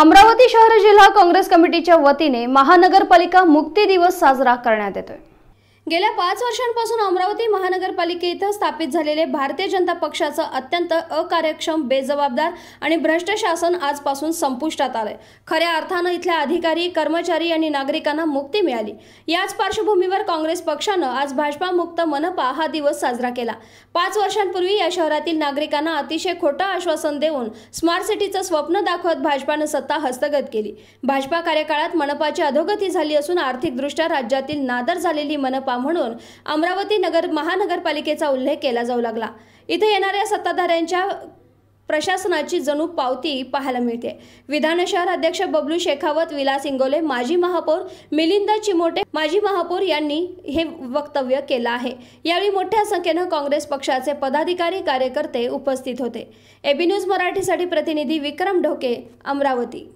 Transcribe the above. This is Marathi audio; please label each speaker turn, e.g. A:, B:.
A: अमरावती शहर जिल्हा काँग्रेस कमिटीच्या वतीने महानगरपालिका मुक्ती दिवस साजरा करण्यात येतोय. गेल्या पाच वर्षांपासून अमरावती महानगरपालिके इथं स्थापित झालेले भारतीय जनता पक्षाचं अत्यंत अकार्यक्षम बेजबाबदार आणि भ्रष्ट शासन आजपासून संपुष्टात आलंय. खऱ्या अर्थानं इथल्या अधिकारी कर्मचारी आणि नागरिकांना मुक्ती मिळाली. याच पार्श्वभूमीवर काँग्रेस पक्षानं आज भाजपा मुक्त मनपा हा दिवस साजरा केला. पाच वर्षांपूर्वी या शहरातील नागरिकांना अतिशय खोटं आश्वासन देऊन स्मार्ट सिटीचं स्वप्न दाखवत भाजपानं सत्ता हस्तगत केली. भाजपा कार्यकाळात मनपाची अधोगती झाली असून आर्थिकदृष्ट्या राज्यातील नादर झालेली मनपा म्हणून अमरावती नगर महानगरपालिकेचा उल्लेख केला जाऊ लागला. इथे येणाऱ्या सत्ताधाऱ्यांच्या प्रशासनाची जणू पावती पाहायला मिळते. विधान शहर अध्यक्ष बबलू शेखावत विलास इंगोले माजी महापौर मिलिंद चिमोटे माजी महापौर यांनी हे वक्तव्य केलं आहे. यावेळी मोठ्या संख्येनं काँग्रेस पक्षाचे पदाधिकारी कार्यकर्ते उपस्थित होते. एबी न्यूज मराठीसाठी प्रतिनिधी विक्रम ढोके अमरावती.